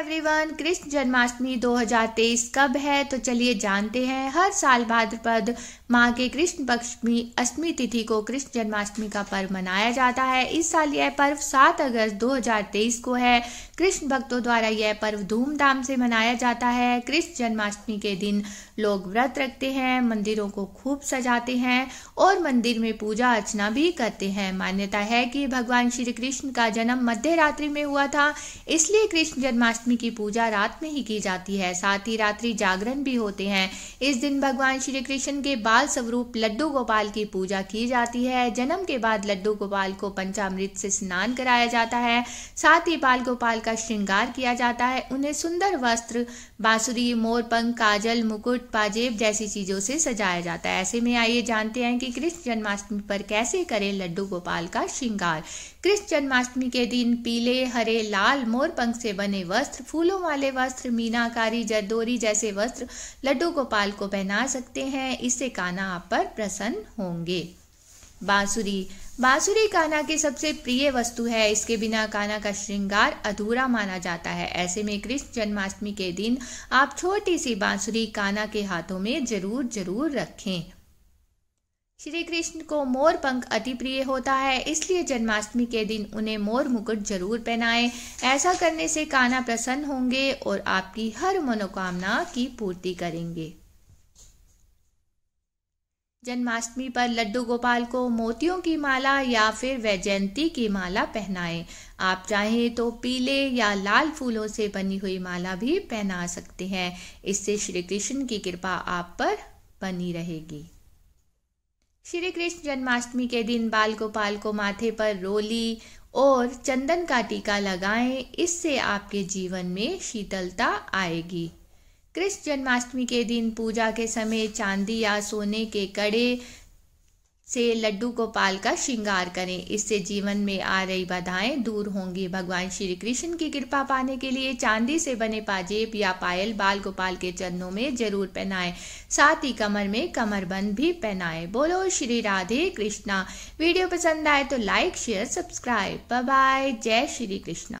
Everyone Krishna Janmashtami 2023 कब है? तो चलिए जानते हैं। हर साल भाद्रपद माह के कृष्ण पक्ष में अष्टमी तिथि को कृष्ण जन्माष्टमी का पर्व मनाया जाता है। इस साल यह पर्व 7 अगस्त 2023 को है। कृष्ण भक्तों द्वारा यह पर्व धूमधाम से मनाया जाता है। कृष्ण जन्माष्टमी के दिन लोग व्रत रखते हैं, मंदिरों को खूब सजाते हैं और मंदिर में पूजा अर्चना भी करते हैं। मान्यता है कि भगवान श्री कृष्ण का जन्म मध्य रात्रि में हुआ था, इसलिए कृष्ण जन्माष्टमी की पूजा रात में ही की जाती है। साथ ही रात्रि जागरण भी होते हैं। इस दिन भगवान श्री कृष्ण के बाल स्वरूप लड्डू गोपाल की पूजा की जाती है। जन्म के बाद लड्डू गोपाल को पंचामृत से स्नान कराया जाता है। साथ ही बाल गोपाल का श्रृंगार किया जाता है। उन्हें सुंदर वस्त्र, बांसुरी मोरपंख काजल, मुकुट, पाजेब जैसी चीज़ों से सजाया जाता है। ऐसे में आइए जानते हैं कि कृष्ण जन्माष्टमी पर कैसे करें लड्डू गोपाल का श्रृंगार। कृष्ण जन्माष्टमी के दिन पीले, हरे, लाल मोरपंख से बने वस्त्र फूलों वाले वस्त्र, मीनाकारी, जरदोरी जैसे वस्त्र लड्डू गोपाल को पहना सकते हैं। इससे काना आप पर प्रसन्न होंगे। बांसुरी। बांसुरी काना की सबसे प्रिय वस्तु है। इसके बिना काना का श्रृंगार अधूरा माना जाता है। ऐसे में कृष्ण जन्माष्टमी के दिन आप छोटी सी बांसुरी काना के हाथों में ज़रूर ज़रूर रखें। श्री कृष्ण को मोर पंख अति प्रिय होता है, इसलिए जन्माष्टमी के दिन उन्हें मोर मुकुट ज़रूर पहनाएँ। ऐसा करने से काना प्रसन्न होंगे और आपकी हर मनोकामना की पूर्ति करेंगे। जन्माष्टमी पर लड्डू गोपाल को मोतियों की माला या फिर वैजयंती की माला पहनाएँ। आप चाहें तो पीले या लाल फूलों से बनी हुई माला भी पहना सकते हैं। इससे श्री कृष्ण की कृपा आप पर बनी रहेगी। श्री कृष्ण जन्माष्टमी के दिन बाल गोपाल को माथे पर रोली और चंदन का टीका लगाएँ, इससे आपके जीवन में शीतलता आएगी। कृष्ण जन्माष्टमी के दिन पूजा के समय चांदी या सोने के कड़े से लड्डू गोपाल का श्रृंगार करें। इससे जीवन में आ रही बाधाएँ दूर होंगी। भगवान श्री कृष्ण की कृपा पाने के लिए चांदी से बने पाजेब या पायल बाल गोपाल के चरणों में ज़रूर पहनाएँ। साथ ही कमर में कमरबंद भी पहनाएँ। बोलो श्री राधे कृष्णा। वीडियो पसंद आए तो लाइक, शेयर, सब्सक्राइब। बाय। जय श्री कृष्णा।